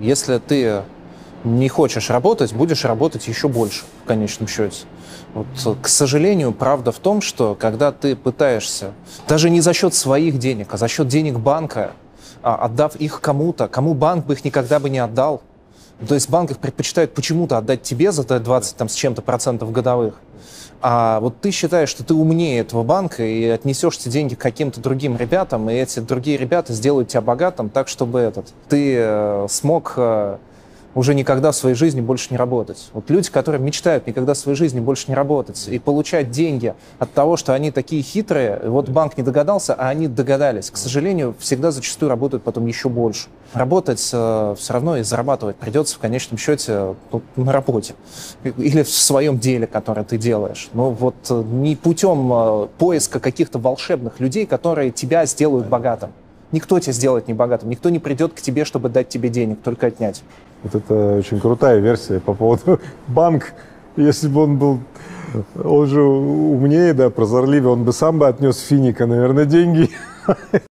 Если ты не хочешь работать, будешь работать еще больше в конечном счете. Вот, к сожалению, правда в том, что когда ты пытаешься, даже не за счет своих денег, а за счет денег банка, а, отдав их кому-то, кому банк бы их никогда бы не отдал, то есть банк их предпочитает почему-то отдать тебе за 20 там, с чем-то процентов годовых, а вот ты считаешь, что ты умнее этого банка и отнесешь эти деньги к каким-то другим ребятам, и эти другие ребята сделают тебя богатым так, чтобы этот, ты э, смог э, уже никогда в своей жизни больше не работать. Вот люди, которые мечтают никогда в своей жизни больше не работать и получать деньги от того, что они такие хитрые, вот банк не догадался, а они догадались. К сожалению, всегда зачастую работают потом еще больше. Работать э, все равно и зарабатывать придется в конечном счете ну, на работе или в своем деле, которое ты делаешь. Но вот э, не путем э, поиска каких-то волшебных людей, которые тебя сделают богатым. Никто тебя сделает не богатым, никто не придет к тебе, чтобы дать тебе денег, только отнять. Вот это очень крутая версия по поводу банк. Если бы он был, он же умнее, да, прозорливее, он бы сам бы отнес Финика, наверное, деньги.